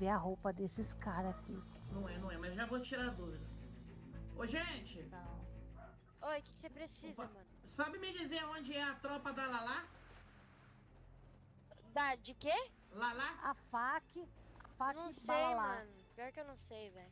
ver a roupa desses caras aqui. Não é, não é, mas já vou tirar a dúvida. Ô, gente! Não. Oi, o que, que você precisa, Opa, mano? Sabe me dizer onde é a tropa da Lala? Da, de quê? Lala? A FAC. A faca Não sei, Balalá. mano. Pior que eu não sei, velho.